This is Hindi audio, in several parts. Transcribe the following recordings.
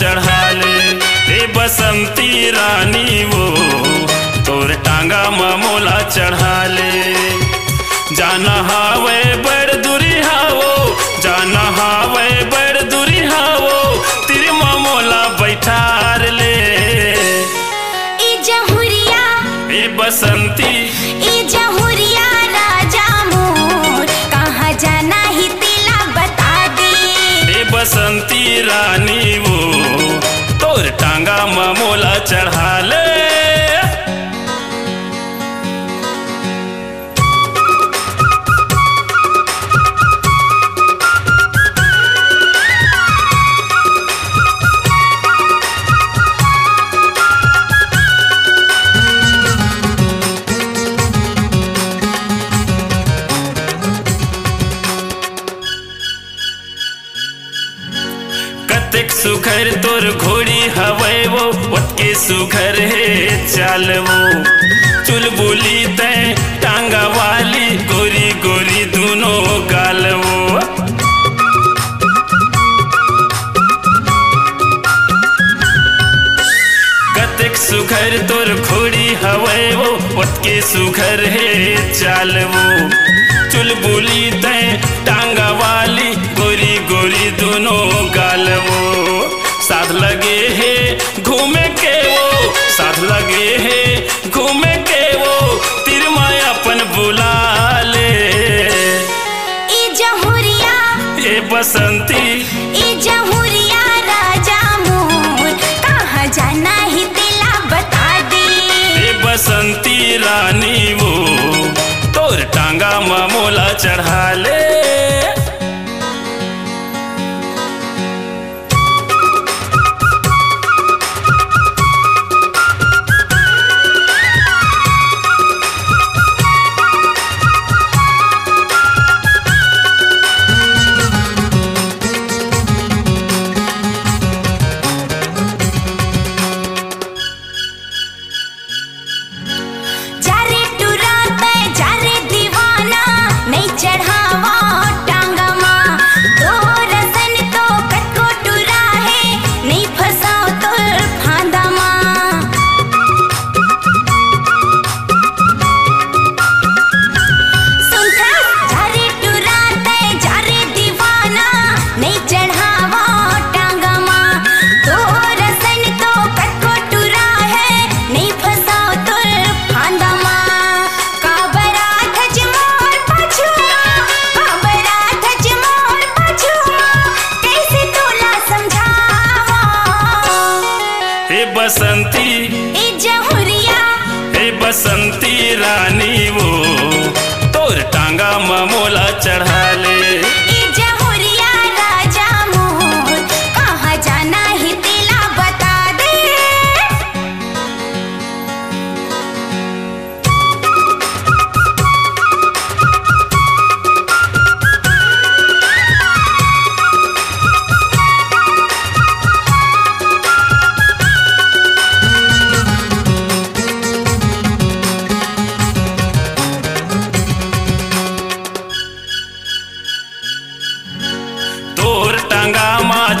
मोला चढ़ा ले बसंती रानी वो तोर टांगा मोला चढ़ाले। जाना हावे कतेक सुघर तोर घोड़ी हवे वो ओतके सुघर है चाल वो। चुलबुली ते, टांगा वाली, गोरी गोरी दोनों गाल वो। कतेक सुघर तोर घोड़ी हवे वो ओतके सुघर है चाल वो। चुलबुली ते, टांगा वाली गोरी गोरी दोनों गाल वो। साथ लगे है घूमे के वो। साथ लगे है घूमे के वो। तिरमा अपन बुला ले। जहुरिया। ए बसंती। जहुरिया राजा मोर। कहाँ जाना ही तिला बता दे। ए बसंती रानी वो। तोर टांगा मोला चढ़ा ले।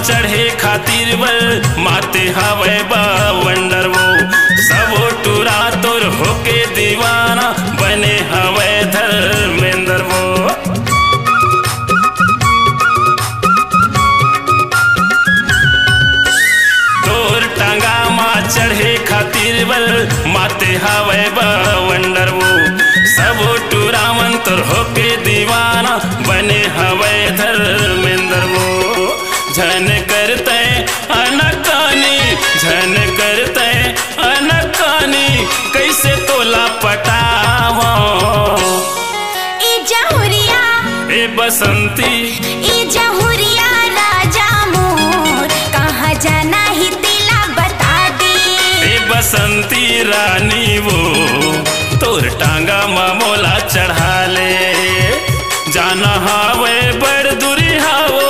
चढ़े खातिर बल माते हवे वंडर वो। सब टूरा तोर होके दीवाना, बने हवे धर्मेंद्र वो। तोर टांगा मा चढ़े खातिर बल माते हवे वंडर झन करते अनकानी झन करते अनकानी कैसे तोला पटावो? ए जहुरिया ए बसंती। ए जहुरिया राजा मोर कहाँ जाना ही तिला बता दे। ए बसंती रानी वो तोर टांगा मोला चढ़ा ले। जाना हावे बड़ दूरी हावो